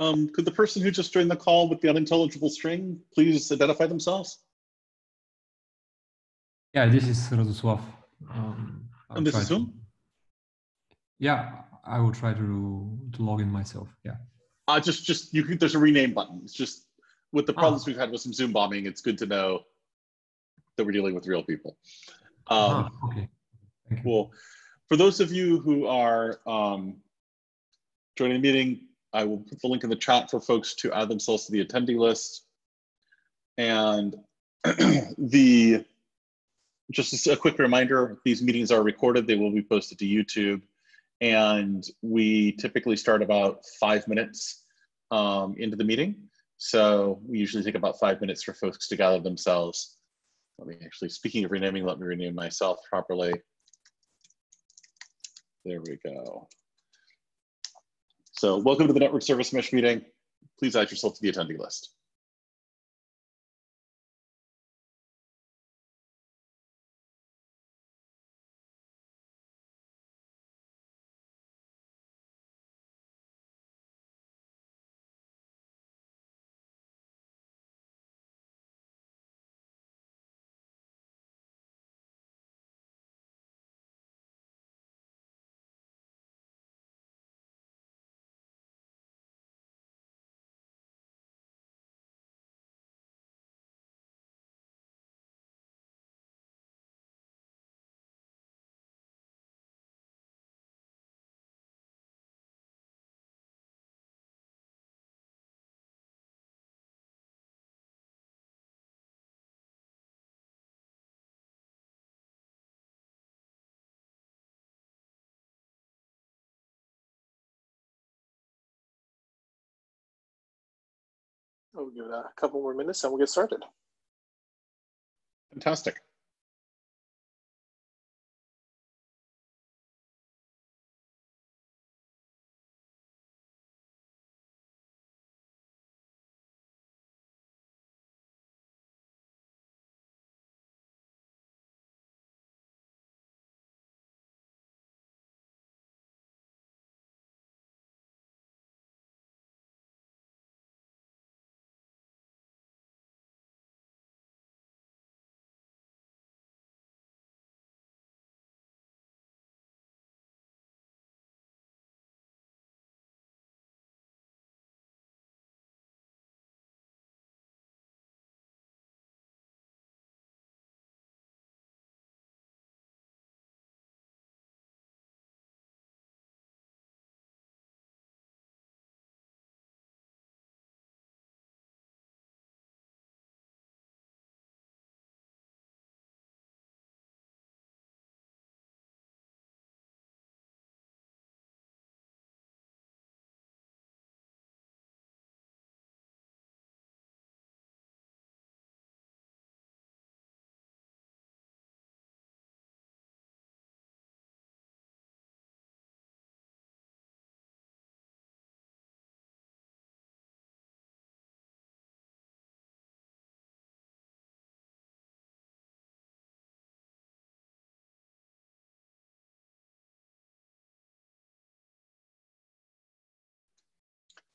Um, could the person who just joined the call with the unintelligible string please identify themselves? Yeah, this is Radosław. Um, and this is to. Yeah, I will try to to log in myself. Yeah. Uh, just just you. There's a rename button. It's just with the problems oh. we've had with some Zoom bombing. It's good to know that we're dealing with real people. Um, ah, okay. Cool. For those of you who are um, joining the meeting, I will put the link in the chat for folks to add themselves to the attendee list. And the just a quick reminder, these meetings are recorded. They will be posted to YouTube. And we typically start about five minutes um, into the meeting. So we usually take about five minutes for folks to gather themselves. Let me actually, speaking of renaming, let me rename myself properly. There we go. So welcome to the Network Service Mesh meeting. Please add yourself to the attendee list. We'll give it a couple more minutes and we'll get started. Fantastic.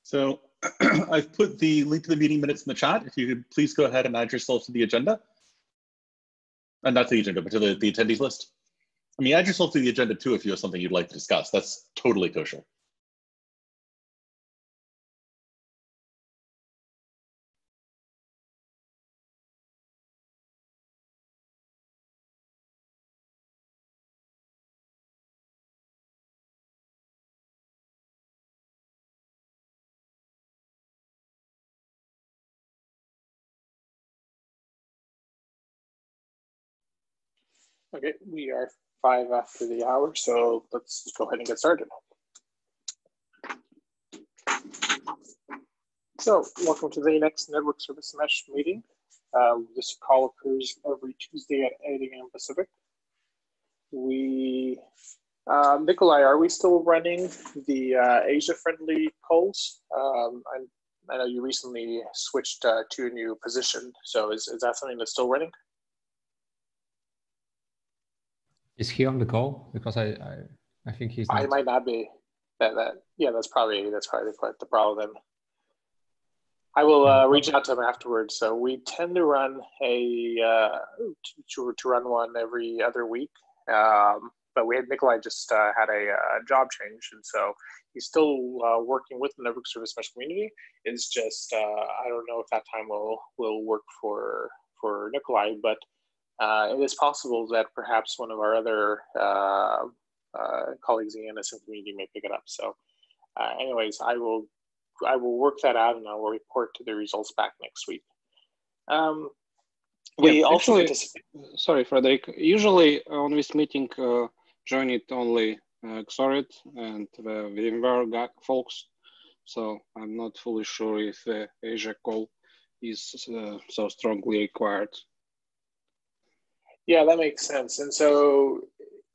So I've put the link to the meeting minutes in the chat. If you could please go ahead and add yourself to the agenda. And uh, not the agenda, but to the, the attendees list. I mean, add yourself to the agenda too if you have something you'd like to discuss. That's totally kosher. Okay, we are five after the hour, so let's go ahead and get started. So, welcome to the next Network Service Mesh meeting. Uh, this call occurs every Tuesday at 8 a.m. Pacific. We Um, Nikolai, are we still running the uh, Asia-friendly calls? Um, I, I know you recently switched uh, to a new position, so is, is that something that's still running? Is he on the call? Because I I, I think he's. Not. I might not be. That that yeah, that's probably that's probably quite the problem. I will uh, reach out to him afterwards. So we tend to run a uh, to, to run one every other week. Um, but we had Nikolai just uh, had a, uh, job change, and so he's still uh, working with the network service mesh community. It's just uh, I don't know if that time will will work for for Nikolai, but uh, it is possible that perhaps one of our other uh, colleagues in the NSM community may pick it up. So, anyways, I will I will work that out and I will report to the results back next week. Um, we yeah, also actually, sorry, Frederick. Usually on this meeting, uh, join it only uh, Xored and the VMware folks. So I'm not fully sure if the Asia call is uh, so strongly required. Yeah, that makes sense. And so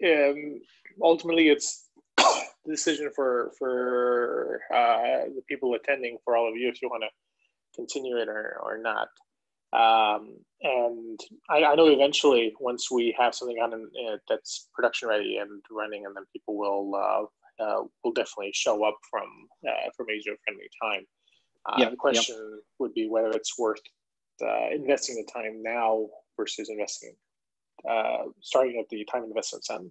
um, ultimately, it's the decision for for uh, the people attending, for all of you, if you want to continue it or, or not. Um, and I, I, know eventually, once we have something on in, in, that's production ready and running, and then people will uh, uh, will definitely show up from uh, from Asia friendly time. Uh, yeah, the question yep. would be whether it's worth uh, investing the time now versus investing uh, starting at the time investment then.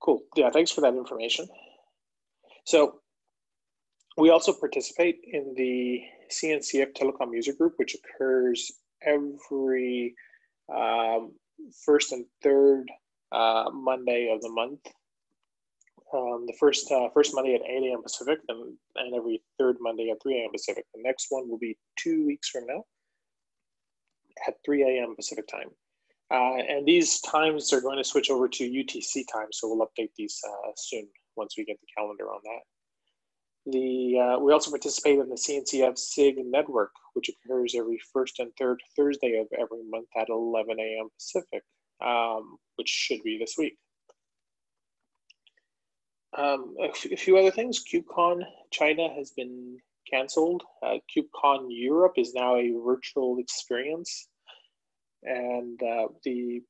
Cool. Yeah, thanks for that information. So we also participate in the CNCF Telecom User Group, which occurs every um, first and third uh, Monday of the month. Um, the first uh, first Monday at 8 a.m. Pacific, and, and every third Monday at 3 a.m. Pacific. The next one will be two weeks from now at 3 a.m. Pacific time. Uh, and these times are going to switch over to UTC time, so we'll update these uh, soon once we get the calendar on that. The, uh, we also participate in the CNCF SIG network, which occurs every first and third Thursday of every month at 11 a.m. Pacific, um, which should be this week. Um, a, few other things. KubeCon China has been canceled. Uh, KubeCon Europe is now a virtual experience and uh, the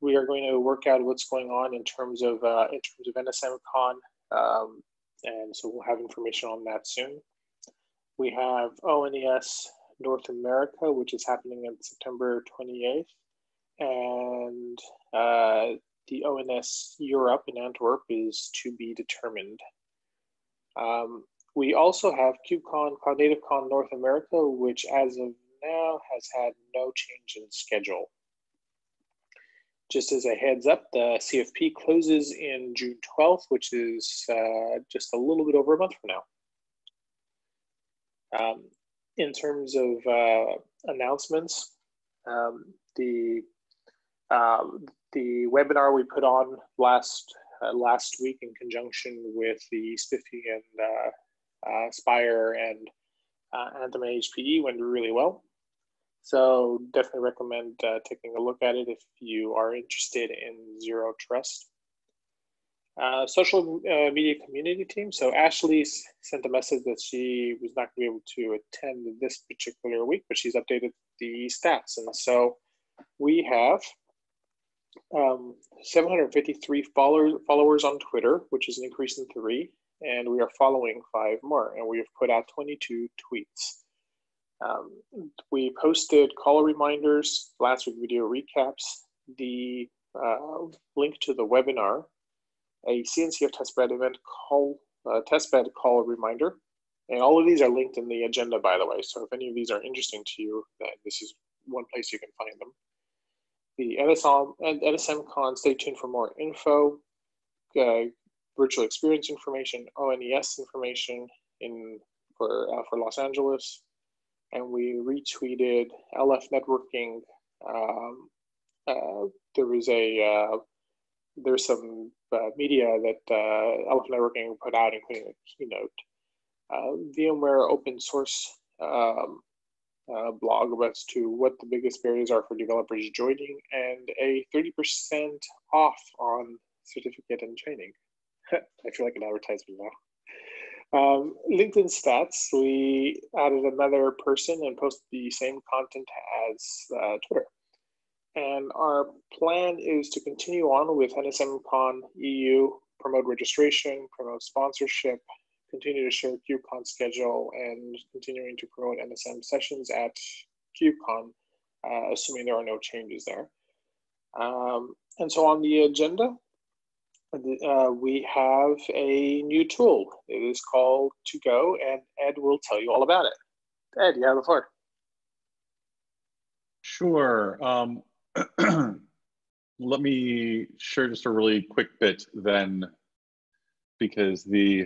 we are going to work out what's going on in terms of uh, in terms of NSMCon, um, and so we'll have information on that soon. We have ONES North America, which is happening on September 28th, and uh, the ONS Europe in Antwerp is to be determined. Um, we also have KubeCon, Cloud North America, which as of now has had no change in schedule. Just as a heads up, the CFP closes in June 12th, which is uh, just a little bit over a month from now. Um, in terms of uh, announcements, um, the uh, the webinar we put on last uh, last week in conjunction with the SPIFFE and uh, uh, Spire and uh, Anthem HPE went really well. So definitely recommend uh, taking a look at it if you are interested in Zero Trust. Uh, social uh, media community team. So Ashley sent a message that she was not going to be able to attend this particular week, but she's updated the stats. And so we have um, 753 followers, followers on Twitter, which is an increase in three. And we are following five more. And we have put out 22 tweets. Um, we posted call reminders, last week video recaps, the uh, link to the webinar, a CNCF testbed event call, uh, testbed call reminder, and all of these are linked in the agenda, by the way. So if any of these are interesting to you, then this is one place you can find them. The NSM, NSM Con, stay tuned for more info, uh, virtual experience information, ONES information in for, uh, for Los Angeles, and we retweeted LF Networking. Um, uh, there was a uh, there's some uh, media that uh, LF Networking put out, including a keynote. Uh, VMware open source um, uh, blog as to what the biggest barriers are for developers joining and a 30% off on certificate and training. I feel like an advertisement now. Um, LinkedIn stats, we added another person and posted the same content as uh, Twitter. And our plan is to continue on with NSMCon EU, promote registration, promote sponsorship, continue to share KubeCon schedule, and continuing to promote NSM sessions at KubeCon, uh, assuming there are no changes there. Um, and so on the agenda, uh, we have a new tool. It is called To Go, and Ed will tell you all about it. Ed, you have the floor. Sure. Um, let me share just a really quick bit then, because the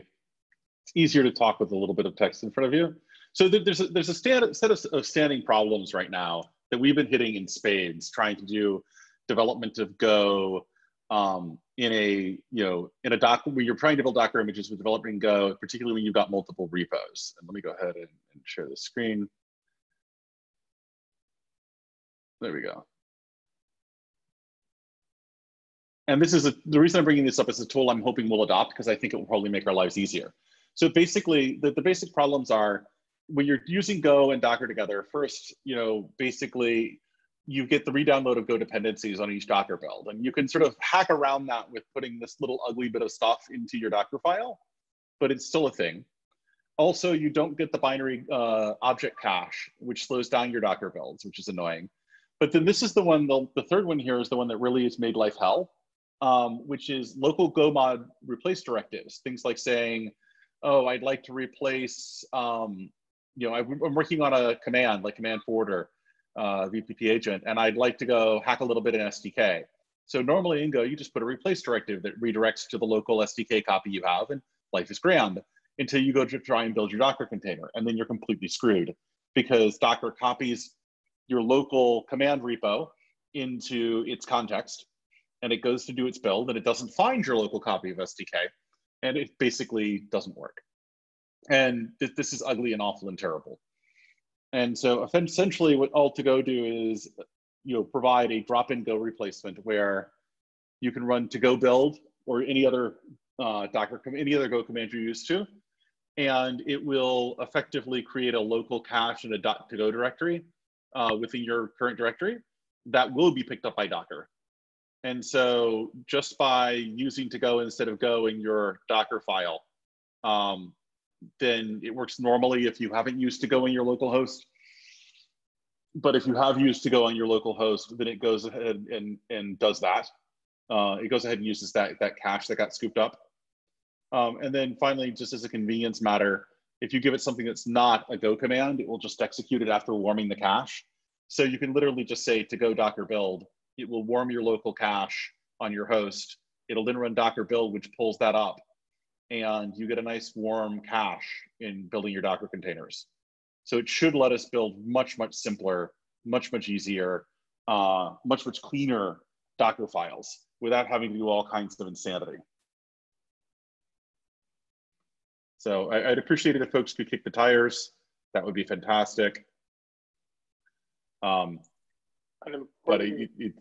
it's easier to talk with a little bit of text in front of you. So there's a, there's a stand, set of, of standing problems right now that we've been hitting in spades, trying to do development of Go um, in a you know in a doc where you're trying to build Docker images with developing Go, particularly when you've got multiple repos. And let me go ahead and, and share the screen. There we go. And this is a, the reason I'm bringing this up is a tool I'm hoping we'll adopt because I think it will probably make our lives easier. So basically, the, the basic problems are when you're using Go and Docker together, first, you know, basically you get the re-download of Go dependencies on each Docker build. And you can sort of hack around that with putting this little ugly bit of stuff into your Docker file, but it's still a thing. Also, you don't get the binary uh, object cache, which slows down your Docker builds, which is annoying. But then this is the one, the, the third one here is the one that really has made life hell, um, which is local Go mod replace directives. Things like saying, oh, I'd like to replace, um, you know, I'm working on a command like command forwarder, uh, VPP agent, and I'd like to go hack a little bit in SDK. So normally in Go, you just put a replace directive that redirects to the local SDK copy you have, and life is grand until you go to try and build your Docker container, and then you're completely screwed because Docker copies your local command repo into its context, and it goes to do its build, and it doesn't find your local copy of SDK, and it basically doesn't work. And th this is ugly and awful and terrible. And so essentially what all to go do is, you know, provide a drop-in Go replacement where you can run to go build or any other uh, Docker, any other Go command you're used to. And it will effectively create a local cache in a to go directory uh, within your current directory that will be picked up by Docker. And so just by using to go instead of go in your Docker file, um, then it works normally if you haven't used to go in your local host. But if you have used to go on your local host, then it goes ahead and, and does that. Uh, it goes ahead and uses that, that cache that got scooped up. Um, and then finally, just as a convenience matter, if you give it something that's not a go command, it will just execute it after warming the cache. So you can literally just say to go docker build, it will warm your local cache on your host. It'll then run docker build, which pulls that up and you get a nice warm cache in building your Docker containers. So it should let us build much, much simpler, much, much easier, uh, much, much cleaner Docker files without having to do all kinds of insanity. So I, would appreciate it if folks could kick the tires. That would be fantastic. Um, but it, it,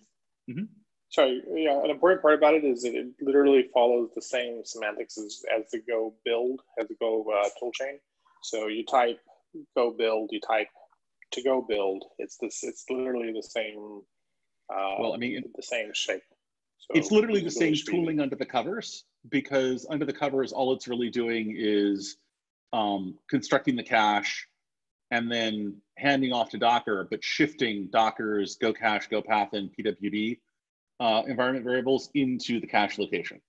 mm -hmm sorry, yeah, an important part about it is that it literally follows the same semantics as, as the Go build, as the Go uh, toolchain. So you type Go build, you type to go build. It's this. It's literally the same. Uh, well, I mean, the same shape. So it's literally the same tooling under the covers because under the covers, all it's really doing is um, constructing the cache and then handing off to Docker, but shifting Docker's Go cache, Go path, and PWD uh, environment variables into the cache location.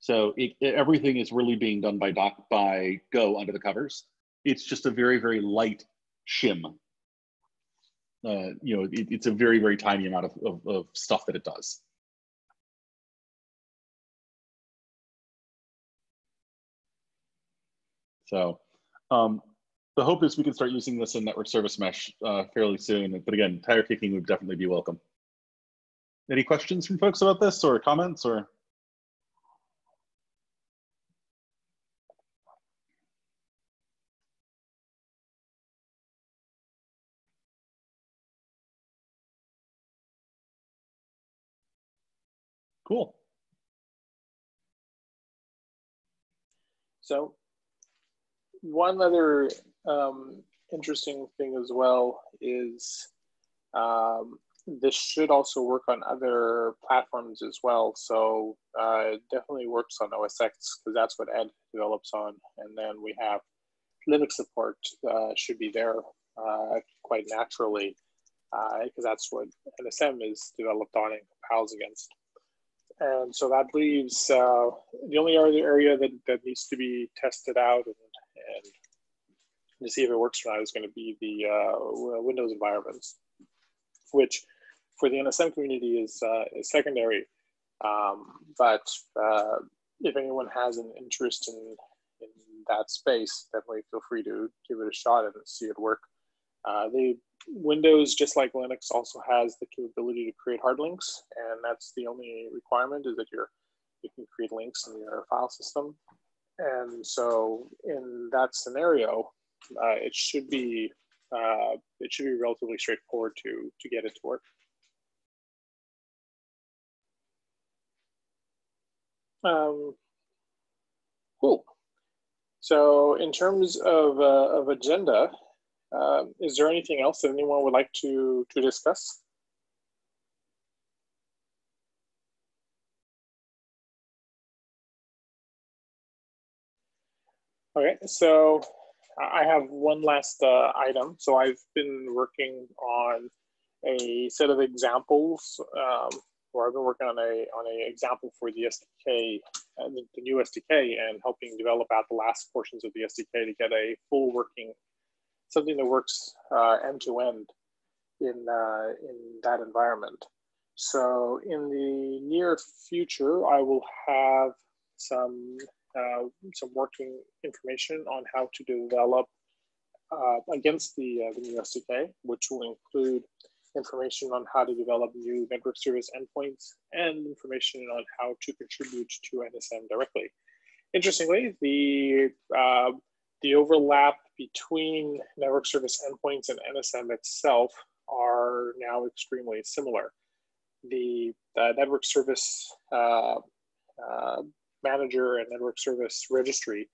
So it, it, everything is really being done by doc by Go under the covers. It's just a very very light shim. Uh, you know, it, it's a very very tiny amount of, of, of stuff that it does. So um, the hope is we can start using this in network service mesh uh, fairly soon. But again, tire kicking would definitely be welcome. Any questions from folks about this or comments or? Cool. So one other um, interesting thing as well is um, this should also work on other platforms as well. So uh, it definitely works on OS X because that's what Ed develops on. And then we have Linux support uh, should be there uh, quite naturally because uh, that's what NSM is developed on and compiles against. And so that leaves uh, the only other area that, that needs to be tested out and, and to see if it works or not is going to be the uh, Windows environments, which for the NSM community is, uh, is secondary. Um, but uh, if anyone has an interest in, in that space, definitely feel free to give it a shot and see it work. Uh, the Windows, just like Linux, also has the capability to create hard links, and that's the only requirement is that you're you can create links in your file system. And so in that scenario, uh, it should be uh, it should be relatively straightforward to to get it to work. Um, cool. So in terms of, uh, of agenda, uh, is there anything else that anyone would like to, to discuss? Okay, so I have one last uh, item. So I've been working on a set of examples, um, or I've been working on a on a example for the SDK, uh, the, the, new SDK, and helping develop out the last portions of the SDK to get a full working, something that works end to end in uh, in that environment. So in the near future, I will have some uh, some working information on how to develop uh, against the, the new SDK, which will include information on how to develop new network service endpoints and information on how to contribute to NSM directly. Interestingly, the, uh, the overlap between network service endpoints and NSM itself are now extremely similar. The, network service uh, uh, manager and network service registry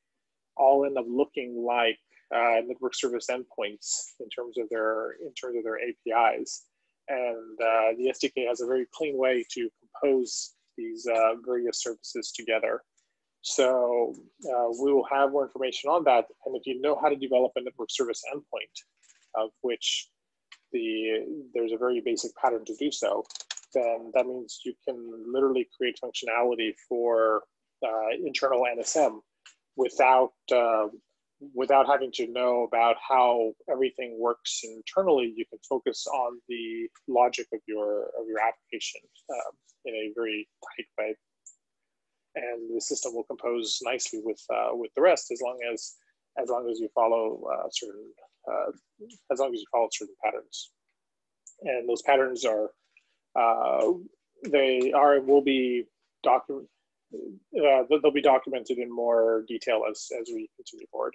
all end up looking like uh, network service endpoints in terms of their in terms of their APIs. And uh, the SDK has a very clean way to compose these uh, various services together. So uh, we will have more information on that. And if you know how to develop a network service endpoint, of which the there's a very basic pattern to do so, then that means you can literally create functionality for uh, internal NSM without uh, without having to know about how everything works internally. You can focus on the logic of your of your application um, in a very tight way, and the system will compose nicely with uh, with the rest as long as as long as you follow uh, certain uh, as long as you follow certain patterns, and those patterns are uh, they are will be document uh, they'll be documented in more detail as, as we continue forward.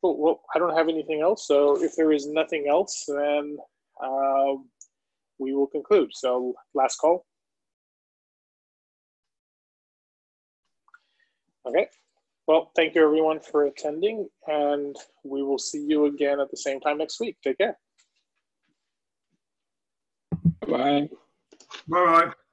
Cool. Well, I don't have anything else. So if there is nothing else, then uh, we will conclude. So last call. Okay. Well, thank you everyone for attending and we will see you again at the same time next week. Take care. Bye. Bye bye.